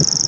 you